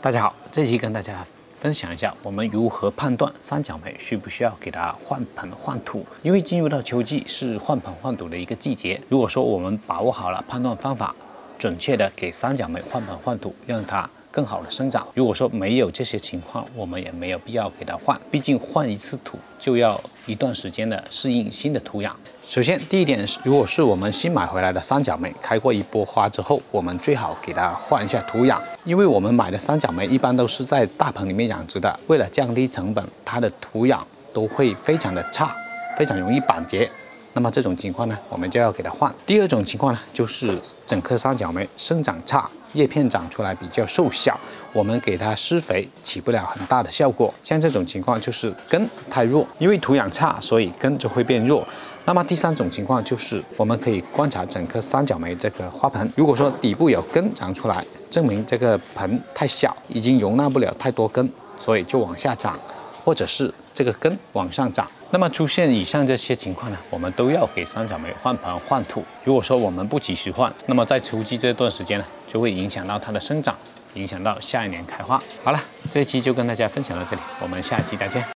大家好，这期跟大家分享一下我们如何判断三角梅需不需要给它换盆换土。因为进入到秋季是换盆换土的一个季节，如果说我们把握好了判断方法，准确的给三角梅换盆换土，让它更好的生长。如果说没有这些情况，我们也没有必要给它换，毕竟换一次土就要一段时间的适应新的土壤。首先，第一点是，如果是我们新买回来的三角梅，开过一波花之后，我们最好给它换一下土壤，因为我们买的三角梅一般都是在大棚里面养殖的，为了降低成本，它的土壤都会非常的差，非常容易板结。那么这种情况呢，我们就要给它换。第二种情况呢，就是整棵三角梅生长差，叶片长出来比较瘦小，我们给它施肥起不了很大的效果。像这种情况就是根太弱，因为土壤差，所以根就会变弱。那么第三种情况就是，我们可以观察整颗三角梅这个花盆，如果说底部有根长出来，证明这个盆太小，已经容纳不了太多根，所以就往下长，或者是这个根往上长。那么出现以上这些情况呢，我们都要给三角梅换盆换土。如果说我们不及时换，那么在秋季这段时间呢，就会影响到它的生长，影响到下一年开花。好了，这一期就跟大家分享到这里，我们下期再见。